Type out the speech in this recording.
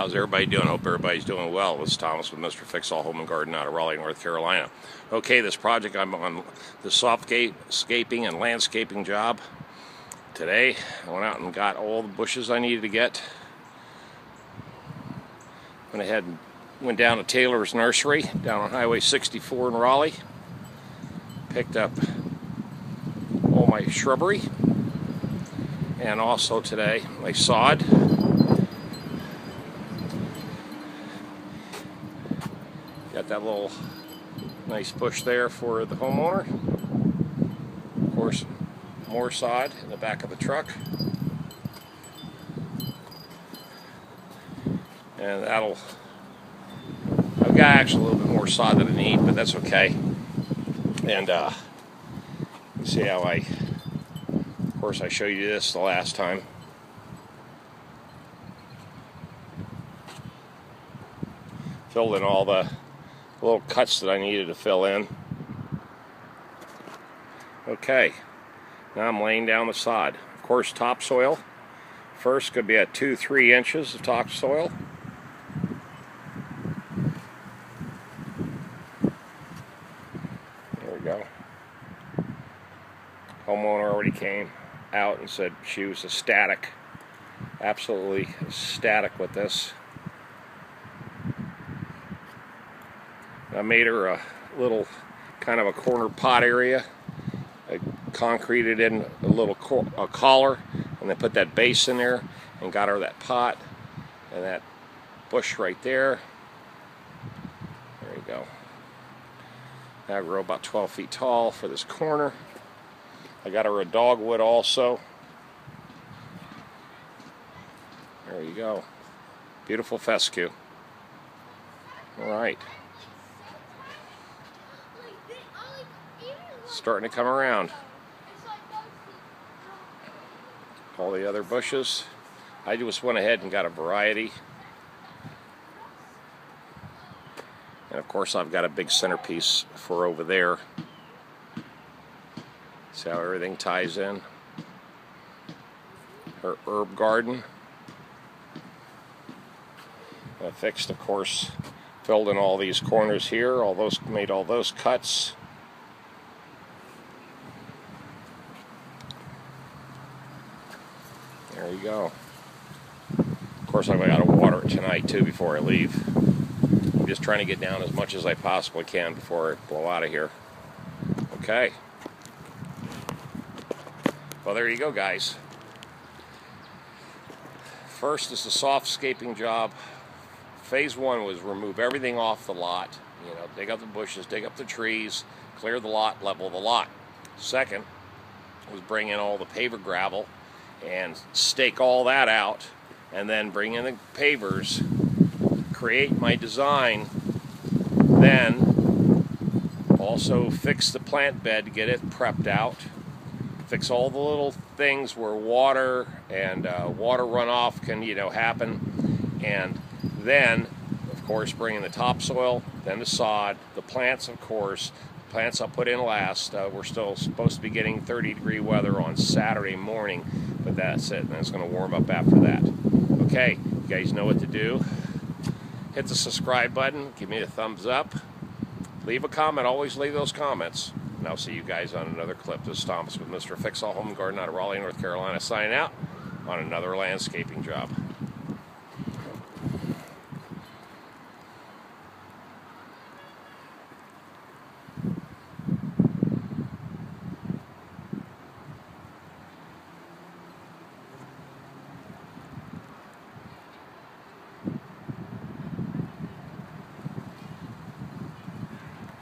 How's everybody doing? Hope everybody's doing well. This is Thomas with Mr. Fix All Home and Garden out of Raleigh, North Carolina. Okay, this project I'm on the softscaping and landscaping job. Today, I went out and got all the bushes I needed to get. Went ahead and went down to Taylor's Nursery down on Highway 64 in Raleigh. Picked up all my shrubbery and also today my sod. Got that little nice push there for the homeowner. Of course, more sod in the back of the truck. And that'll, I've got actually a little bit more sod than I need, but that's okay. And uh, see how I, of course I showed you this the last time. Filled in all the little cuts that I needed to fill in. Okay, now I'm laying down the sod. Of course, topsoil. First could be at two, three inches of topsoil. There we go. Homeowner already came out and said she was ecstatic, absolutely ecstatic with this. I made her a little kind of a corner pot area. I concreted in a little a collar and then put that base in there and got her that pot and that bush right there. There you go. Now grow about 12 feet tall for this corner. I got her a dogwood also. There you go. Beautiful fescue. All right. Starting to come around. All the other bushes. I just went ahead and got a variety. And of course I've got a big centerpiece for over there. See how everything ties in. Her herb garden. I fixed, of course, filled in all these corners here, all those made all those cuts. There you go. Of course, I've got to water it tonight too before I leave. I'm just trying to get down as much as I possibly can before I blow out of here. Okay. Well, there you go, guys. First is the soft scaping job. Phase one was remove everything off the lot. You know, dig up the bushes, dig up the trees, clear the lot, level the lot. Second was bring in all the paver gravel and stake all that out and then bring in the pavers, create my design, then also fix the plant bed get it prepped out, fix all the little things where water and uh, water runoff can you know happen, and then of course bring in the topsoil, then the sod, the plants of course, plants I'll put in last. Uh, we're still supposed to be getting 30 degree weather on Saturday morning, but that's it. And it's going to warm up after that. Okay, you guys know what to do. Hit the subscribe button. Give me a thumbs up. Leave a comment. Always leave those comments. And I'll see you guys on another clip. This is Thomas with Mr. Fix All Home Garden out of Raleigh, North Carolina, signing out on another landscaping job.